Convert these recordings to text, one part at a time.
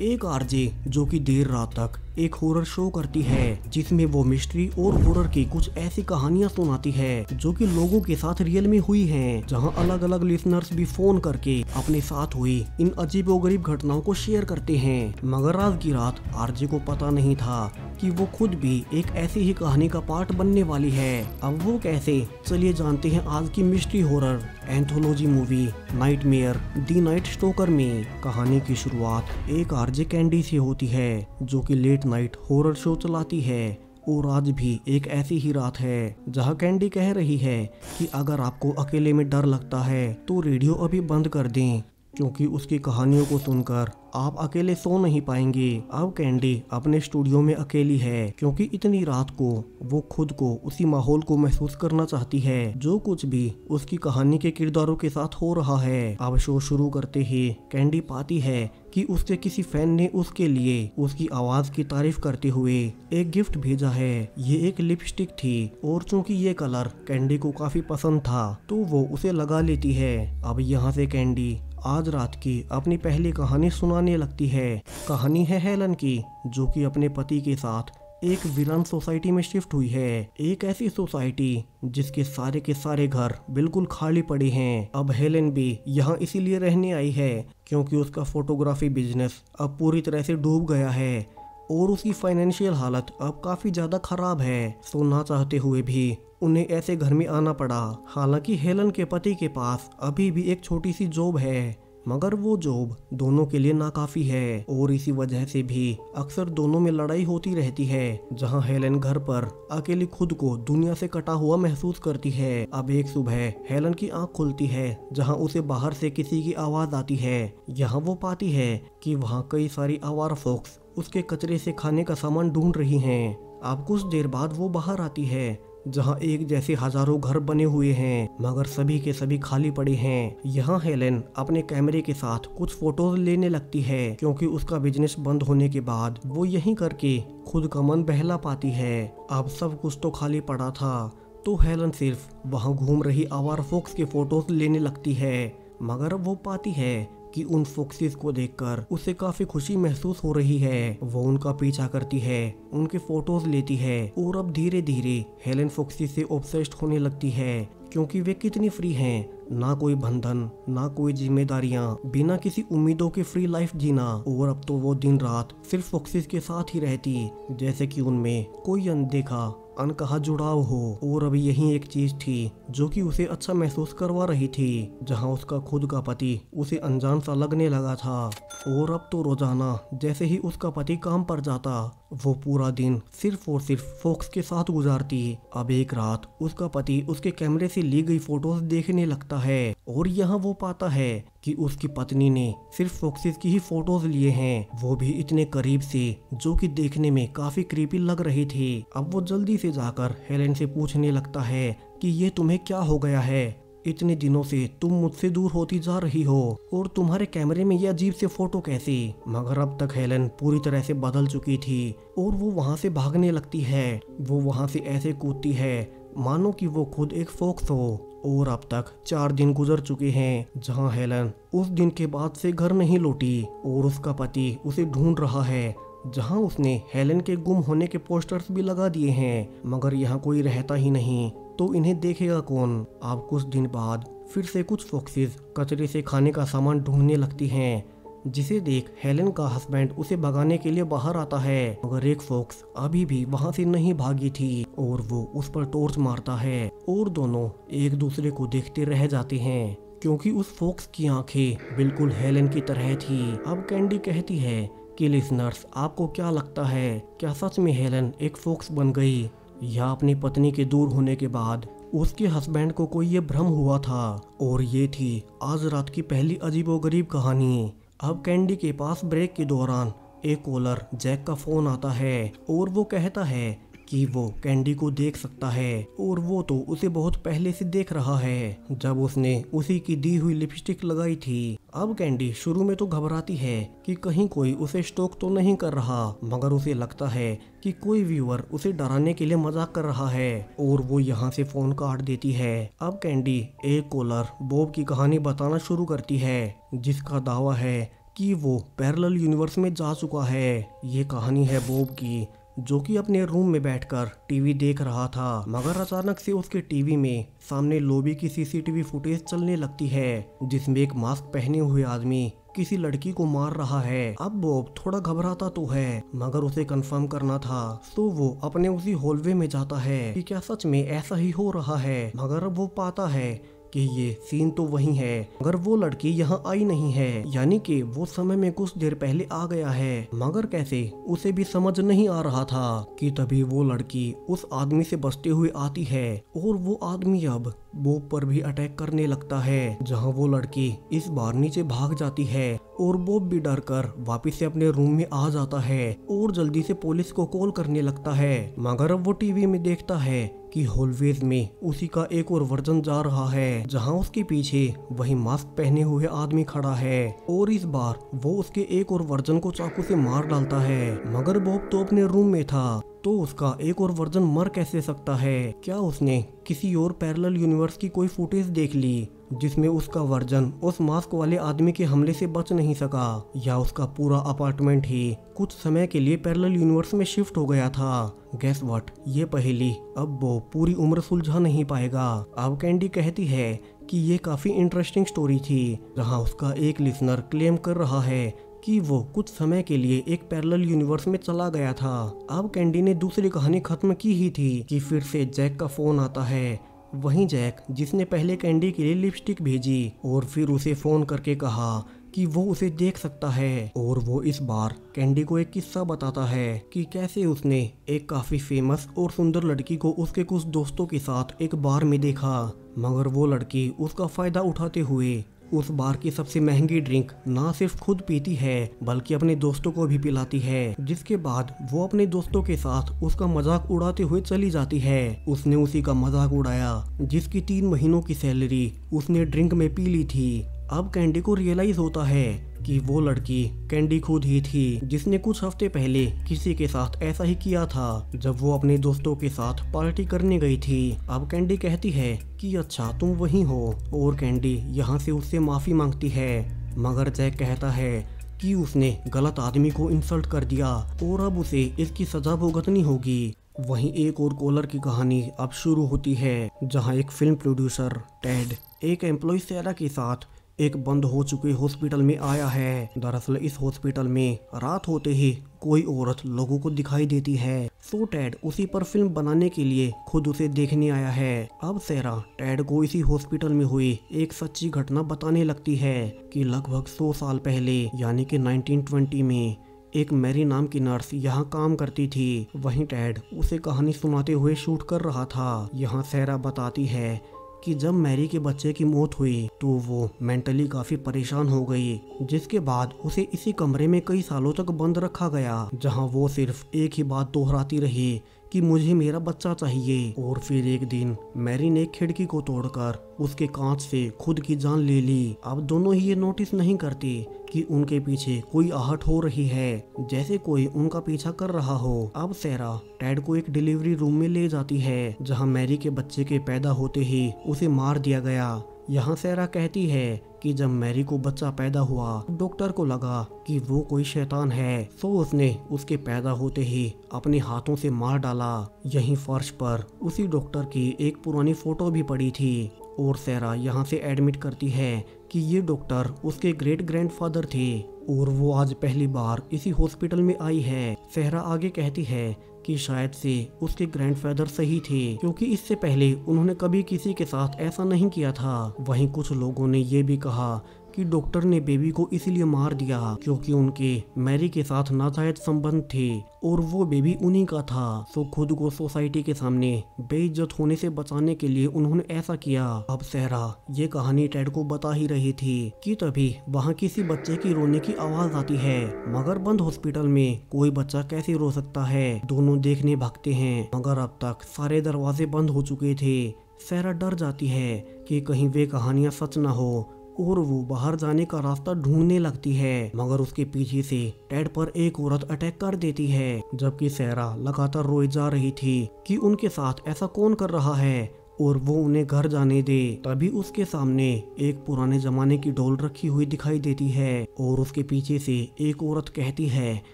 एक आरजे जो कि देर रात तक एक हॉरर शो करती है, जिसमें वो मिस्ट्री और हॉरर की कुछ ऐसी कहानियाँ सुनाती है, जो कि लोगों के साथ रियल में हुई हैं, जहाँ अलग अलग लिसनर्स भी फ़ोन करके अपने साथ हुई इन अजीबोगरीब घटनाओं को शेयर करते हैं। मगर आज की रात आरजे को पता नहीं था कि वो खुद भी एक ऐसी ही कहानी का पार्ट बनने वाली है। अब वो कैसे? चलिए जानते हैं आज की mystery horror anthology movie nightmare the night stalker में। कहानी की शुरुआत एक आरजे कैंडी से होती है, जो कि लेट नाइट हॉरर शो चलाती है, और आज भी एक ऐसी ही रात है, जहाँ कैंडी कह रही है कि अगर आपको अकेले में डर लगता है तो रेडियो अभी बंद कर दें। क्योंकि उसकी कहानियों को सुनकर आप अकेले सो नहीं पाएँगे। अब कैंडी अपने स्टूडियो में अकेली है, क्योंकि इतनी रात को वो खुद को उसी माहौल को महसूस करना चाहती है, जो कुछ भी उसकी कहानी के किरदारों के साथ हो रहा है। अब शो शुरू करते ही कैंडी पाती है कि उसके किसी फ़ैन ने उसके लिए उसकी आवाज़ की तारीफ़ करते हुए एक गिफ्ट भेजा है। ये एक लिपस्टिक थी और चूँकि ये कलर कैंडी को काफ़ी पसंद था तो वो उसे लगा लेती है। अब यहाँ से कैंडी आज रात की अपनी पहली कहानी सुनाने लगती है। कहानी है हेलन की, जो कि अपने पति के साथ एक विलन सोसाइटी में शिफ्ट हुई है। एक ऐसी सोसाइटी जिसके सारे के सारे घर बिल्कुल खाली पड़े हैं। अब हेलन भी यहाँ इसीलिए रहने आई है क्योंकि उसका फोटोग्राफी बिज़नेस अब पूरी तरह से डूब गया है। और उसकी फाइनेंशियल हालत अब काफ़ी ज़्यादा खराब है, सोना चाहते हुए भी। उन्हें ऐसे घर में आना पड़ा। हालाँकि हेलन के पति के पास अभी भी एक छोटी सी जॉब है। मगर वो जॉब दोनों के लिए नाकाफी है और इसी वजह से भी अक्सर दोनों में लड़ाई होती रहती है, जहाँ हेलन घर पर अकेली खुद को दुनिया से कटा हुआ महसूस करती है। अब एक सुबह हेलन की आँख खुलती है, जहाँ उसे बाहर से किसी की आवाज़ आती है। यहाँ वो पाती है कि वहाँ कई सारी आवार फोक्स उसके कचरे से खाने का सामान ढूंढ रही हैं। अब कुछ देर बाद वो बाहर आती है जहाँ एक जैसे हज़ारों घर बने हुए हैं, मगर सभी के सभी खाली पड़े हैं। यहाँ हेलेन अपने कैमरे के साथ कुछ फ़ोटोज़ लेने लगती है, क्योंकि उसका बिज़नेस बंद होने के बाद वो यही करके खुद का मन बहला पाती है। अब सब कुछ तो खाली पड़ा था तो हेलन सिर्फ़ वहाँ घूम रही आवार फोक्स के फ़ोटोज़ लेने लगती है, मगर वो पाती है कि उन फोक्सिस को देखकर उसे काफ़ी खुशी महसूस हो रही है। वो उनका पीछा करती है, उनके फ़ोटोज़ लेती है और अब धीरे धीरे हेलेन फोक्सिस से ऑब्सेस्ड होने लगती है, क्योंकि वे कितनी फ्री हैं। ना कोई बंधन, ना कोई जिम्मेदारियाँ, बिना किसी उम्मीदों के फ्री लाइफ जीना। और अब तो वो दिन रात सिर्फ़ फोक्सिस के साथ ही रहती, जैसे कि उनमें कोई अनदेखा अनकहा जुड़ाव हो। और अब यही एक चीज़ थी, जो कि उसे अच्छा महसूस करवा रही थी, जहाँ उसका खुद का पति उसे अनजान सा लगने लगा था। और अब तो रोज़ाना जैसे ही उसका पति काम पर जाता, वो पूरा दिन सिर्फ़ और सिर्फ़ फोक्स के साथ गुजारती। अब एक रात उसका पति उसके कैमरे से ली गई फ़ोटोज़ देखने लगता है, और यहाँ वो पाता है कि उसकी पत्नी ने सिर्फ़ फोक्सिस की ही फ़ोटोज़ लिए हैं। वो भी इतने करीब से, जो कि देखने में काफ़ी क्रीपी लग रही थी। अब वो जल्दी से जाकर हेलेन से पूछने लगता है कि ये तुम्हें क्या हो गया है? इतने दिनों से तुम मुझसे दूर होती जा रही हो, और तुम्हारे कैमरे में ये अजीब से फ़ोटो कैसे? मगर अब तक हेलन पूरी तरह से बदल चुकी थी, और वो वहाँ से भागने लगती है। वो वहाँ से ऐसे कूदती है, मानो कि वो खुद एक फोक्स हो। और अब तक चार दिन गुजर चुके हैं, जहाँ हेलन उस दिन के बाद से घर नहीं लौटी और उसका पति उसे ढूंढ रहा है, जहाँ उसने हेलन के गुम होने के पोस्टर्स भी लगा दिए हैं, मगर यहाँ कोई रहता ही नहीं तो इन्हें देखेगा कौन? अब कुछ दिन बाद फिर से कुछ फोक्सिस कचरे से खाने का सामान ढूँढने लगती हैं जिसे देख हेलेन का हस्बैंड उसे भगाने के लिए बाहर आता है। मगर एक फोक्स अभी भी वहाँ से नहीं भागी थी और वो उस पर टॉर्च मारता है और दोनों एक दूसरे को देखते रह जाते हैं। क्योंकि उस फोक्स की आँखें बिल्कुल हेलेन की तरह थी। अब कैंडी कहती है कि लिसनर्स आपको क्या लगता है? क्या सच में हेलन एक फोक्स बन गई या अपनी पत्नी के दूर होने के बाद उसके हस्बैंड को कोई ये भ्रम हुआ था? और ये थी आज रात की पहली अजीबो गरीब कहानी। अब कैंडी के पास ब्रेक के दौरान एक कॉलर जैक का फ़ोन आता है और वो कहता है कि वो कैंडी को देख सकता है और वो तो उसे बहुत पहले से देख रहा है। जब उसने उसी की दी हुई लिपस्टिक लगाई थी, अब कैंडी शुरू में तो घबराती है कि कहीं कोई उसे स्टोक तो नहीं कर रहा, मगर उसे लगता है कि कोई व्यूअर उसे डराने के लिए मज़ाक कर रहा है और वो यहाँ से फ़ोन काट देती है। अब कैंडी एक कॉलर बॉब की कहानी बताना शुरू करती है, जिसका दावा है कि वो पैरेलल यूनिवर्स में जा चुका है। ये कहानी है बॉब की जो कि अपने रूम में बैठकर टीवी देख रहा था, मगर अचानक से उसके टीवी में सामने लोबी की सीसीटीवी फुटेज चलने लगती है, जिसमें एक मास्क पहने हुए आदमी किसी लड़की को मार रहा है। अब बॉब थोड़ा घबराता तो है, मगर उसे कंफर्म करना था तो वो अपने उसी हॉलवे में जाता है कि क्या सच में ऐसा ही हो रहा है। मगर अब वो पाता है कि ये सीन तो वही है, मगर वो लड़की यहाँ आई नहीं है। यानी कि वो समय में कुछ देर पहले आ गया है, मगर कैसे? उसे भी समझ नहीं आ रहा था कि तभी वो लड़की उस आदमी से बचते हुए आती है, और वो आदमी अब बोब पर भी अटैक करने लगता है, जहाँ वो लड़की इस बार नीचे भाग जाती है और बोब भी डर कर वापिस से अपने रूम में आ जाता है और जल्दी से पुलिस को कॉल करने लगता है। मगर अब वो टीवी में देखता है कि होलवेज में उसी का एक और वर्जन जा रहा है, जहाँ उसके पीछे वही मास्क पहने हुए आदमी खड़ा है और इस बार वो उसके एक और वर्जन को चाकू से मार डालता है। मगर बॉब तो अपने रूम में था तो उसका एक और वर्जन मर कैसे सकता है? क्या उसने किसी और पैरेलल यूनिवर्स की कोई फुटेज देख ली, जिसमें उसका वर्जन उस मास्क वाले आदमी के हमले से बच नहीं सका? या उसका पूरा अपार्टमेंट ही कुछ समय के लिए पैरेलल यूनिवर्स में शिफ्ट हो गया था? गैस वट ये पहेली अब वो पूरी उम्र सुलझा नहीं पाएगा। अब कैंडी कहती है कि ये काफ़ी इंटरेस्टिंग स्टोरी थी, जहाँ उसका एक लिसनर क्लेम कर रहा है कि वो कुछ समय के लिए एक पैरेलल यूनिवर्स में चला गया था। अब कैंडी ने दूसरी कहानी खत्म की ही थी कि फिर से जैक का फ़ोन आता है। वहीं जैक जिसने पहले कैंडी के लिए लिपस्टिक भेजी और फिर उसे फ़ोन करके कहा कि वो उसे देख सकता है और वो इस बार कैंडी को एक किस्सा बताता है कि कैसे उसने एक काफ़ी फ़ेमस और सुंदर लड़की को उसके कुछ दोस्तों के साथ एक बार में देखा, मगर वो लड़की उसका फ़ायदा उठाते हुए उस बार की सबसे महँगी ड्रिंक ना सिर्फ़ खुद पीती है, बल्कि अपने दोस्तों को भी पिलाती है, जिसके बाद वो अपने दोस्तों के साथ उसका मज़ाक उड़ाते हुए चली जाती है। उसने उसी का मज़ाक उड़ाया, जिसकी तीन महीनों की सैलरी उसने ड्रिंक में पी ली थी। अब कैंडी को रियलाइज़ होता है कि वो लड़की कैंडी खुद ही थी, जिसने कुछ हफ़्ते पहले किसी के साथ ऐसा ही किया था, जब वो अपने दोस्तों के साथ पार्टी करने गई थी। अब कैंडी कहती है कि अच्छा तुम वही हो, और कैंडी यहाँ से उससे माफ़ी मांगती है, मगर जैक कहता है कि उसने गलत आदमी को इंसल्ट कर दिया, और अब उसे इसकी सजा भुगतनी होगी। वहीं एक और कॉलर की कहानी अब शुरू होती है, जहाँ एक फ़िल्म प्रोड्यूसर टेड एक एम्प्लॉय सेरा के साथ एक बंद हो चुके हॉस्पिटल में आया है। दरअसल इस हॉस्पिटल में रात होते ही कोई औरत लोगों को दिखाई देती है। सो टैड उसी पर फ़िल्म बनाने के लिए खुद उसे देखने आया है। अब सेरा टैड को इसी हॉस्पिटल में हुई एक सच्ची घटना बताने लगती है कि लगभग सौ साल पहले, यानी कि 1920 में, एक मैरी नाम की नर्स यहाँ काम करती थी। वहीं टैड उसे कहानी सुनाते हुए शूट कर रहा था। यहाँ सेरा बताती है कि जब मैरी के बच्चे की मौत हुई तो वो मेंटली काफ़ी परेशान हो गई, जिसके बाद उसे इसी कमरे में कई सालों तक बंद रखा गया, जहाँ वो सिर्फ़ एक ही बात दोहराती रही कि मुझे मेरा बच्चा चाहिए। और फिर एक दिन, मैरी ने खिड़की को तोड़कर उसके कांच से खुद की जान ले ली। अब दोनों ही ये नोटिस नहीं करते कि उनके पीछे कोई आहट हो रही है, जैसे कोई उनका पीछा कर रहा हो। अब सेरा टैड को एक डिलीवरी रूम में ले जाती है, जहाँ मैरी के बच्चे के पैदा होते ही उसे मार दिया गया। यहाँ सेरा कहती है कि जब मैरी को बच्चा पैदा हुआ, डॉक्टर को लगा कि वो कोई शैतान है सो उसने उसके पैदा होते ही अपने हाथों से मार डाला। यहीं फर्श पर उसी डॉक्टर की एक पुरानी फ़ोटो भी पड़ी थी और सेरा यहाँ से एडमिट करती है कि ये डॉक्टर उसके ग्रेट ग्रैंडफादर थे। और वो आज पहली बार इसी हॉस्पिटल में आई है। सहरा आगे कहती है कि शायद से उसके ग्रैंडफादर सही थे, क्योंकि इससे पहले उन्होंने कभी किसी के साथ ऐसा नहीं किया था। वहीं कुछ लोगों ने ये भी कहा कि डॉक्टर ने बेबी को इसलिए मार दिया क्योंकि उनके मैरी के साथ नाजायज संबंध थे और वो बेबी उन्हीं का था। तो खुद को सोसाइटी के सामने बेइज्जत होने से बचाने के लिए उन्होंने ऐसा किया। अब सहरा, ये कहानी टेड को बता ही रही थी कि तभी वहाँ किसी बच्चे की रोने की आवाज़ आती है। मगर बंद हॉस्पिटल में कोई बच्चा कैसे रो सकता है? दोनों देखने भागते हैं, मगर अब तक सारे दरवाजे बंद हो चुके थे। सहरा डर जाती है कि कहीं वे कहानियाँ सच ना हो। और वो बाहर जाने का रास्ता ढूँढने लगती है। मगर उसके पीछे से टेड पर एक औरत अटैक कर देती है, जबकि सहरा लगातार रोई जा रही थी कि उनके साथ ऐसा कौन कर रहा है और वो उन्हें घर जाने दे। तभी उसके सामने एक पुराने जमाने की डोल रखी हुई दिखाई देती है और उसके पीछे से एक औरत कहती है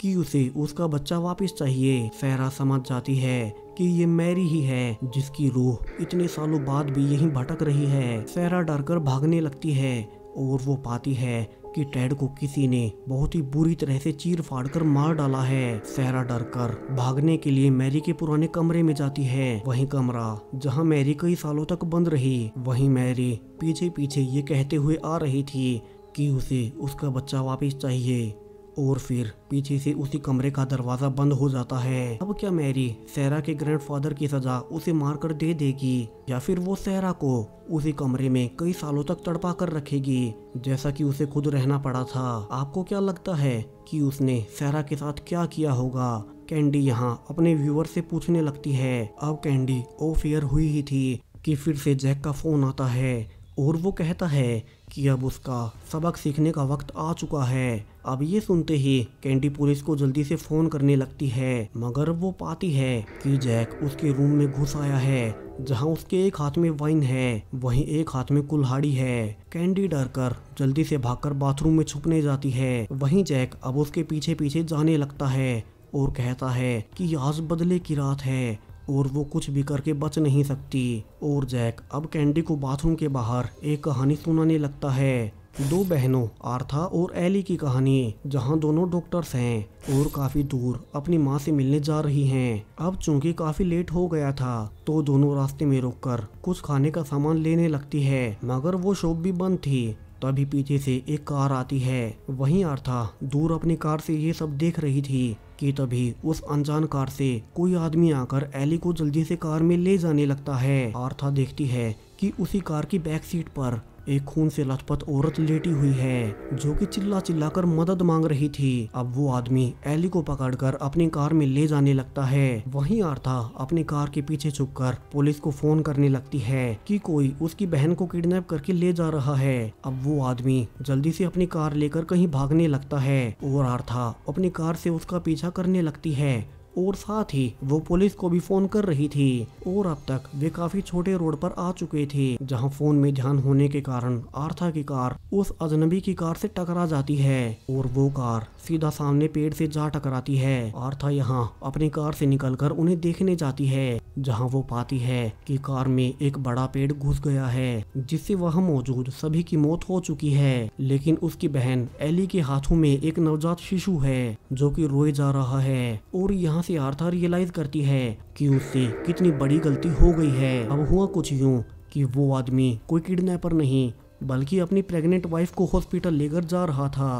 कि उसे उसका बच्चा वापस चाहिए। सहरा समझ जाती है कि ये मैरी ही है, जिसकी रूह इतने सालों बाद भी यहीं भटक रही है। सहरा डरकर भागने लगती है और वो पाती है कि टेड को किसी ने बहुत ही बुरी तरह से चीर फाड़ कर मार डाला है। सहरा डर कर भागने के लिए मैरी के पुराने कमरे में जाती है। वही कमरा जहाँ मैरी कई सालों तक बंद रही, वही मैरी पीछे पीछे ये कहते हुए आ रही थी कि उसे उसका बच्चा वापस चाहिए। और फिर पीछे से उसी कमरे का दरवाज़ा बंद हो जाता है। अब क्या मैरी सहरा के ग्रैंडफादर की सजा उसे मारकर दे देगी, या फिर वो सहरा को उसी कमरे में कई सालों तक तड़पा कर रखेगी, जैसा कि उसे खुद रहना पड़ा था? आपको क्या लगता है कि उसने सहरा के साथ क्या किया होगा? कैंडी यहाँ अपने व्यूअर से पूछने लगती है। अब कैंडी ओफेयर हुई ही थी कि फिर से जैक का फ़ोन आता है, और वो कहता है कि अब उसका सबक सीखने का वक्त आ चुका है। अब ये सुनते ही कैंडी पुलिस को जल्दी से फ़ोन करने लगती है, मगर वो पाती है कि जैक उसके रूम में घुस आया है, जहाँ उसके एक हाथ में वाइन है, वहीं एक हाथ में कुल्हाड़ी है। कैंडी डर कर जल्दी से भागकर बाथरूम में छुपने जाती है। वहीं जैक अब उसके पीछे पीछे जाने लगता है और कहता है कि आज बदले की रात है और वो कुछ भी करके बच नहीं सकती। और जैक, अब कैंडी को बाथरूम के बाहर एक कहानी सुनाने लगता है। दो बहनों, आर्था और एली की कहानी, जहाँ दोनों डॉक्टर्स हैं और काफ़ी दूर अपनी माँ से मिलने जा रही हैं। अब चूँकि काफ़ी लेट हो गया था तो दोनों रास्ते में रुककर कुछ खाने का सामान लेने लगती है, मगर वो शॉप भी बंद थी। तभी पीछे से एक कार आती है। वहीं आर्था दूर अपनी कार से ये सब देख रही थी। कि तभी उस अनजान कार से कोई आदमी आकर एली को जल्दी से कार में ले जाने लगता है। आर्था देखती है कि उसी कार की बैक सीट पर एक खून से लथपथ औरत लेटी हुई है, जो कि चिल्ला चिल्ला कर मदद मांग रही थी। अब वो आदमी एली को पकड़कर अपनी कार में ले जाने लगता है। वहीं आर्था अपनी कार के पीछे छुपकर पुलिस को फ़ोन करने लगती है कि कोई उसकी बहन को किडनैप करके ले जा रहा है। अब वो आदमी जल्दी से अपनी कार लेकर कहीं भागने लगता है और आर्था अपनी कार से उसका पीछा करने लगती है। और साथ ही वो पुलिस को भी फ़ोन कर रही थी और अब तक वे काफ़ी छोटे रोड पर आ चुके थे, जहाँ फ़ोन में ध्यान होने के कारण आर्था की कार उस अजनबी की कार से टकरा जाती है और वो कार सीधा सामने पेड़ से जा टकराती है। आर्था यहाँ अपनी कार से निकलकर उन्हें देखने जाती है, जहाँ वो पाती है कि कार में एक बड़ा पेड़ घुस गया है, जिससे वह मौजूद सभी की मौत हो चुकी है। लेकिन उसकी बहन एली के हाथों में एक नवजात शिशु है, जो कि रोए जा रहा है और यहाँ से आर्था रियलाइज़ करती है कि उससे कितनी बड़ी गलती हो गई है। अब हुआ कुछ यूँ कि वो आदमी कोई किडनैपर नहीं, बल्कि अपनी प्रेग्नेंट वाइफ को हॉस्पिटल लेकर जा रहा था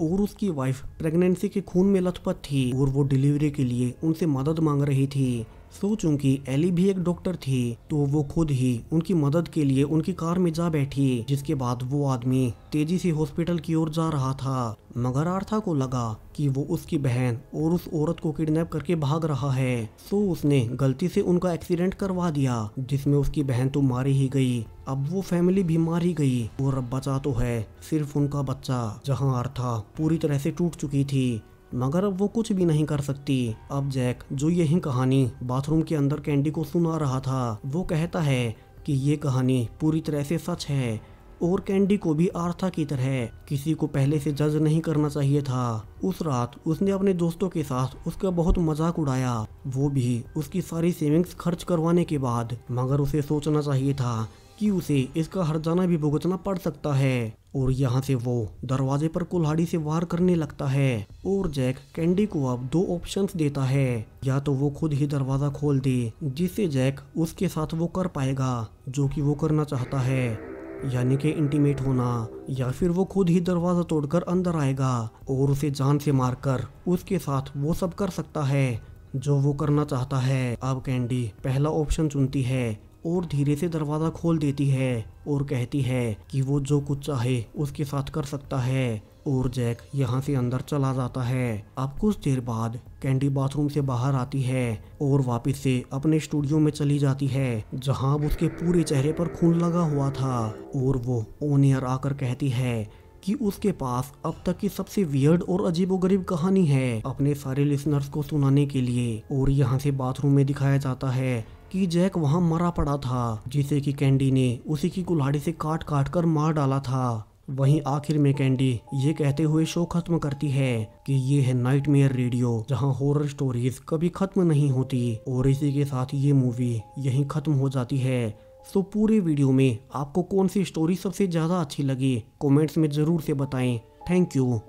और उसकी वाइफ प्रेगनेंसी के खून में लथपथ थी और वो डिलीवरी के लिए उनसे मदद मांग रही थी। सो चूँकि एली भी एक डॉक्टर थी तो वो खुद ही उनकी मदद के लिए उनकी कार में जा बैठी, जिसके बाद वो आदमी तेज़ी से हॉस्पिटल की ओर जा रहा था। मगर आर्था को लगा कि वो उसकी बहन और उस औरत को किडनैप करके भाग रहा है। सो उसने गलती से उनका एक्सीडेंट करवा दिया, जिसमें उसकी बहन तो मारी ही गई। अब वो फैमिली भी मारी गई, और अब बचा तो है सिर्फ़ उनका बच्चा, जहाँ आर्था पूरी तरह से टूट चुकी थी। मगर अब वो कुछ भी नहीं कर सकती। अब जैक, जो यही कहानी बाथरूम के अंदर कैंडी को सुना रहा था, वो कहता है कि ये कहानी पूरी तरह से सच है और कैंडी को भी आर्था की तरह किसी को पहले से जज नहीं करना चाहिए था। उस रात उसने अपने दोस्तों के साथ उसका बहुत मज़ाक उड़ाया। वो भी उसकी सारी सेविंग्स खर्च करवाने के बाद, मगर उसे सोचना चाहिए था कि उसे इसका हरजाना भी भुगतना पड़ सकता है। और यहाँ से वो दरवाजे पर कुल्हाड़ी से वार करने लगता है और जैक कैंडी को अब दो ऑप्शंस देता है। या तो वो खुद ही दरवाज़ा खोल दे, जिससे जैक उसके साथ वो कर पाएगा, जो कि वो करना चाहता है। यानी कि इंटीमेट होना, या फिर वो खुद ही दरवाज़ा तोड़कर अंदर आएगा और उसे जान से मारकर उसके साथ वो सब कर सकता है, जो वो करना चाहता है। अब कैंडी पहला ऑप्शन चुनती है और धीरे से दरवाज़ा खोल देती है और कहती है कि वो जो कुछ चाहे उसके साथ कर सकता है। और जैक यहाँ से अंदर चला जाता है। अब कुछ देर बाद कैंडी बाथरूम से बाहर आती है और वापस से अपने स्टूडियो में चली जाती है, जहाँ अब उसके पूरे चेहरे पर खून लगा हुआ था। और वो ओनियर आकर कहती है कि उसके पास अब तक की सबसे वियर्ड और अजीबोगरीब कहानी है अपने सारे लिसनर्स को सुनाने के लिए। और यहाँ से बाथरूम में दिखाया जाता है कि जैक वहाँ मरा पड़ा था, जिसे कि कैंडी ने उसी की कुल्हाड़ी से काट काट कर मार डाला था। वहीं आखिर में कैंडी ये कहते हुए शो खत्म करती है कि ये है नाइटमेयर रेडियो जहाँ हॉरर स्टोरीज कभी खत्म नहीं होती, और इसी के साथ ये मूवी यहीं खत्म हो जाती है। सो पूरे वीडियो में आपको कौन सी स्टोरी सबसे ज़्यादा अच्छी लगी? कमेंट्स में ज़रूर से बताएँ। Thank you